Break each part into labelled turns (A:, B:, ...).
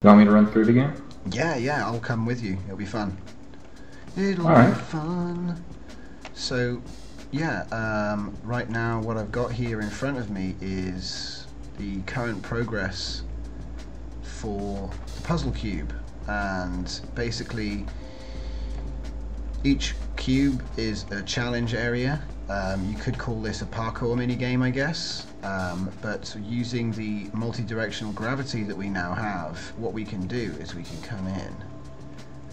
A: You want me to run through it again?
B: Yeah, yeah, I'll come with you. It'll be fun. It'll
A: All
B: be
A: right.
B: fun. So, yeah, um, right now what I've got here in front of me is the current progress for the puzzle cube. And basically, each cube is a challenge area. Um, you could call this a parkour mini game, I guess. Um, but using the multi-directional gravity that we now have, what we can do is we can come in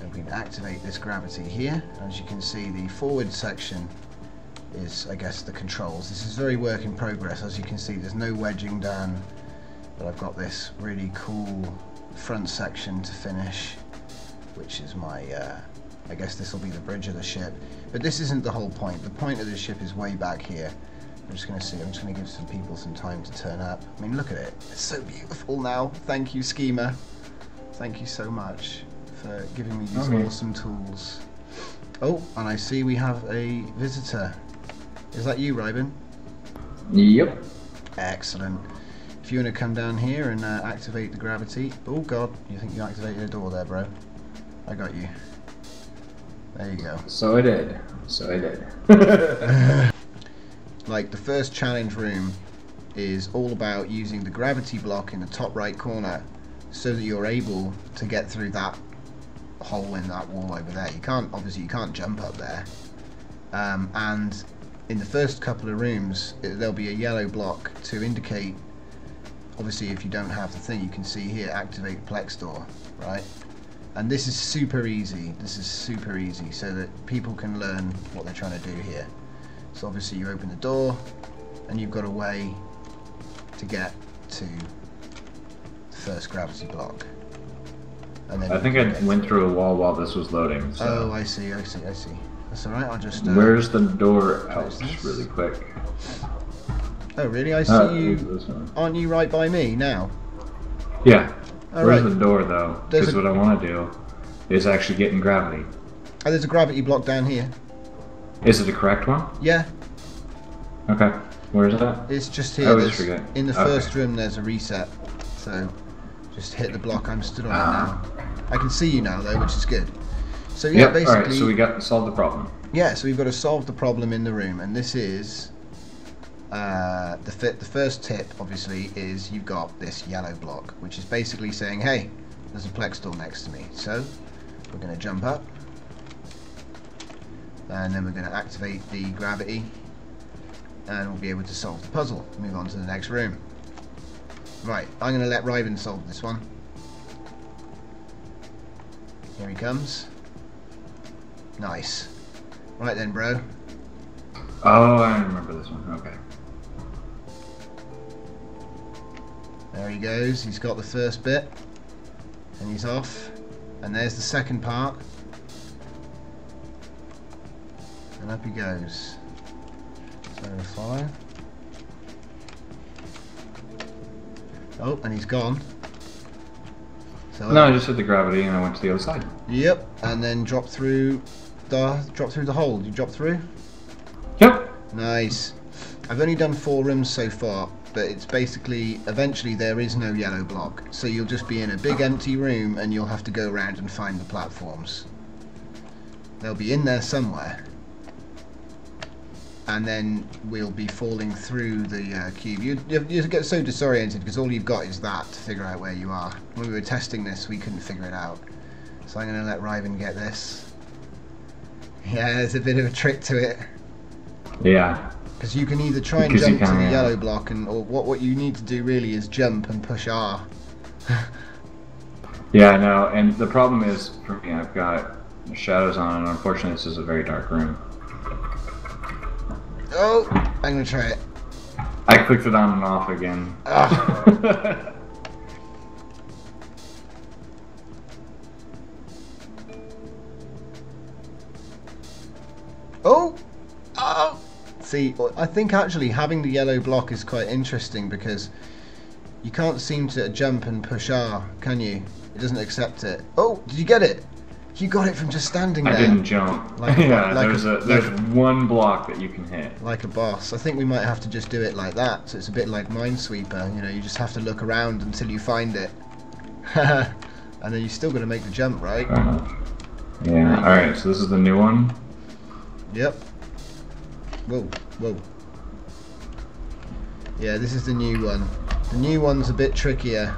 B: and we can activate this gravity here. As you can see, the forward section is, I guess, the controls. This is very work in progress. As you can see, there's no wedging done, but I've got this really cool front section to finish, which is my, uh, I guess this will be the bridge of the ship. But this isn't the whole point. The point of the ship is way back here. I'm just going to see, I'm just going to give some people some time to turn up. I mean, look at it. It's so beautiful now. Thank you, Schema. Thank you so much for giving me these
A: Okay.
B: awesome tools. Oh, and I see we have a visitor. Is that you, Ryben?
A: Yep.
B: Excellent. If you want to come down here and uh, activate the gravity. Oh god, you think you activated a door there, bro? I got you. There you go.
A: So I did. So I did.
B: Like the first challenge room is all about using the gravity block in the top right corner so that you're able to get through that hole in that wall over there. You can't obviously you can't jump up there. Um, and in the first couple of rooms it, there'll be a yellow block to indicate obviously if you don't have the thing you can see here activate plex door right and this is super easy this is super easy so that people can learn what they're trying to do here so obviously you open the door and you've got a way to get to the first gravity block. And then
A: I think I went
B: through.
A: through a wall while this was loading.
B: Oh, I see, I see, I see. That's alright, I'll just... Uh,
A: Where's the door out?
B: this.
A: Really quick.
B: Oh, really? I see
A: Uh,
B: you... Aren't you right by me now?
A: Yeah.
B: All
A: Where's
B: right.
A: the door though? Because
B: a-
A: what I want to do is actually get in gravity.
B: Oh, there's a gravity block down here.
A: Is it the correct one?
B: Yeah,
A: Okay. Where is that?
B: it's just
A: I
B: here.
A: always
B: There's-
A: forget.
B: In the
A: Okay.
B: first room, there's a reset. So, just hit the block I'm stood on it
A: Ah.
B: now. I can see you now, though, which is good. So, yeah,
A: Yep.
B: basically...
A: All right. So we got solved the problem.
B: Yeah, so we've got to solve the problem in the room, and this is uh, the the first tip. Obviously, is you've got this yellow block, which is basically saying, "Hey, there's a plex door next to me." So we're going to jump up, and then we're going to activate the gravity, and we'll be able to solve the puzzle. Move on to the next room. Right, I'm going to let Ryben solve this one. Here he comes. Nice. Right then, bro.
A: Oh, I remember this one. Okay.
B: There he goes. He's got the first bit. And he's off. And there's the second part. And up he goes. So follow. Oh, and he's gone. So
A: No, I just hit the gravity and I went to the other side.
B: Yep, and then drop through the drop through the hole. You drop through?
A: Yep.
B: Nice. I've only done four rooms so far, but it's basically eventually there is no yellow block, so you'll just be in a big empty room and you'll have to go around and find the platforms. They'll be in there somewhere, and then we'll be falling through the uh, cube. You, you get so disoriented because all you've got is that to figure out where you are. When we were testing this, we couldn't figure it out, so I'm going to let Ryven get this. Yeah, there's a bit of a trick to it.
A: Yeah.
B: Because you can either try and
A: Because
B: jump to the
A: yeah.
B: yellow block, and or what what you need to do really is jump and push R.
A: Yeah, I know. And the problem is, for me, I've got shadows on, and unfortunately, this is a very dark room.
B: Oh, I'm gonna try it.
A: I clicked it on and off again.
B: Ah. Oh. See, I think actually having the yellow block is quite interesting because you can't seem to jump and push R, can you? It doesn't accept it. Oh, did you get it? You got it from just standing there.
A: I didn't jump.
B: Like
A: yeah,
B: like
A: there's
B: a-
A: a, there's
B: like
A: one block that you can hit.
B: like a boss. I think we might have to just do it like that. So it's a bit like Minesweeper. You know, you just have to look around until you find it. And then you're still going to make the jump, right?
A: Fair enough. Yeah. All right. So this is the new one.
B: Yep. Whoa, whoa. Yeah, this is the new one. The new one's a bit trickier.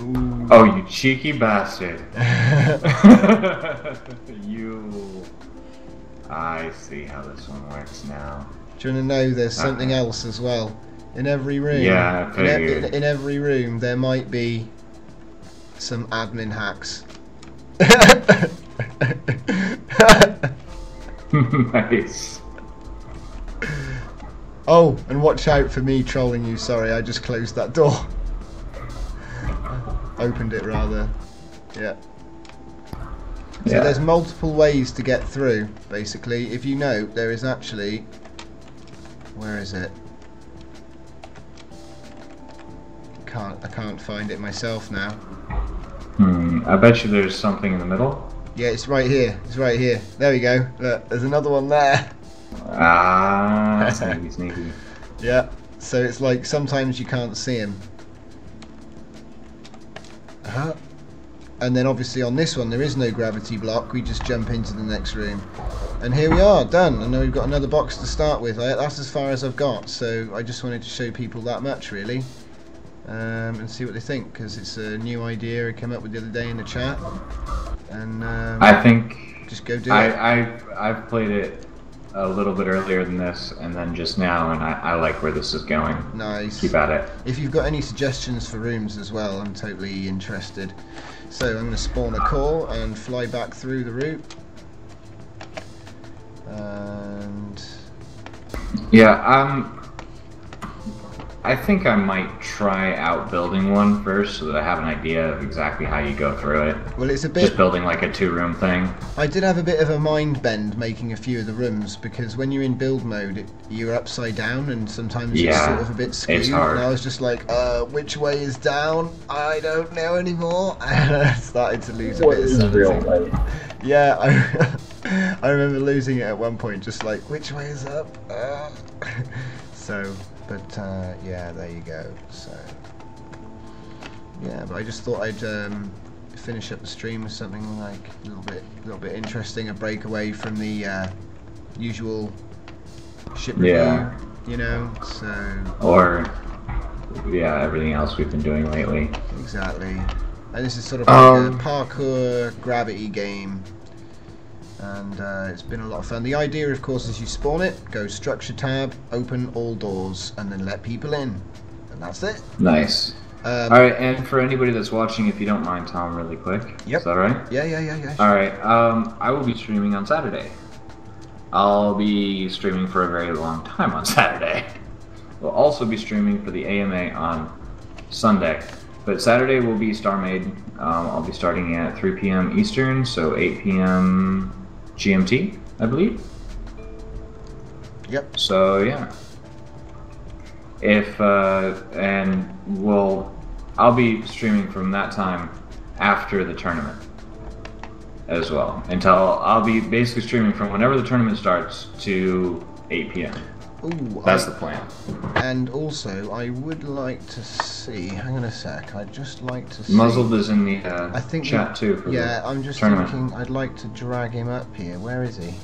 B: Ooh.
A: Oh, you cheeky bastard! you. I see how this one works now.
B: Do you want to know there's something
A: Uh-huh.
B: else as well? In every room,
A: Yeah,
B: in, e- in, in every room there might be some admin hacks.
A: nice.
B: oh, and watch out for me trolling you. Sorry, I just closed that door. Opened it rather. Yeah. So
A: Yeah.
B: there's multiple ways to get through, basically. If you know, there is actually... Where is it? Can't, I can't find it myself now.
A: Hmm. I bet you there's something in the middle.
B: Yeah, it's right here. It's right here. There we go. Look, there's another one there.
A: Ah, sneaky, sneaky.
B: Yeah. So it's like sometimes you can't see him. Uh-huh. And then obviously on this one there is no gravity block. We just jump into the next room. And here we are, done. And now we've got another box to start with. I, that's as far as I've got. So I just wanted to show people that much really. Um, and see what they think because it's a new idea I came up with the other day in the chat. And um,
A: I think
B: just go do it.
A: I, I've I've played it a little bit earlier than this, and then just now, and I, I like where this is going.
B: Nice.
A: Keep at it.
B: If you've got any suggestions for rooms as well, I'm totally interested. So I'm going to spawn a core and fly back through the route. And
A: Yeah. Um. I think I might try out building one first, so that I have an idea of exactly how you go through it.
B: well, it's a bit.
A: Just building like a two-room thing.
B: I did have a bit of a mind bend making a few of the rooms because when you're in build mode, it, you're upside down and sometimes it's sort of a bit skewed.
A: hard.
B: And I was just like, uh, which way is down? I don't know anymore. And I started to lose a
C: What
B: bit of
C: is
B: sanity.
C: real life?
B: Yeah, I, I remember losing it at one point, just like, which way is up? Uh, so, but uh, yeah, there you go. So, yeah, but I just thought I'd um, finish up the stream with something like a little bit, a little bit interesting, a break away from the uh, usual ship review.
A: Yeah.
B: You know, so
A: Or, yeah, everything else we've been doing lately.
B: Exactly. And this is sort of like
A: Um,
B: a parkour gravity game. And uh, it's been a lot of fun. The idea, of course, is you spawn it, go structure tab, open all doors, and then let people in. And that's it.
A: Nice.
B: Um,
A: All right, and for anybody that's watching, if you don't mind, Tom, really quick.
B: Yep.
A: Is that right?
B: Yeah, yeah, yeah, yeah.
A: All right. Um, I will be streaming on Saturday. I'll be streaming for a very long time on Saturday. We'll also be streaming for the AMA on Sunday. But Saturday will be Starmade. Um, I'll be starting at 3 p.m. Eastern, so 8 p.m. GMT, I believe.
B: Yep.
A: So yeah. If uh, and we'll, I'll be streaming from that time after the tournament as well. Until I'll be basically streaming from whenever the tournament starts to 8 p.m.
B: Ooh,
A: That's
B: I-
A: the plan.
B: and also, I would like to see. Hang on a sec. I'd just like to see.
A: Muzzled is in the uh,
B: I think
A: chat
B: we-
A: too for
B: Yeah, I'm just
A: tournament.
B: thinking. I'd like to drag him up here. Where is he?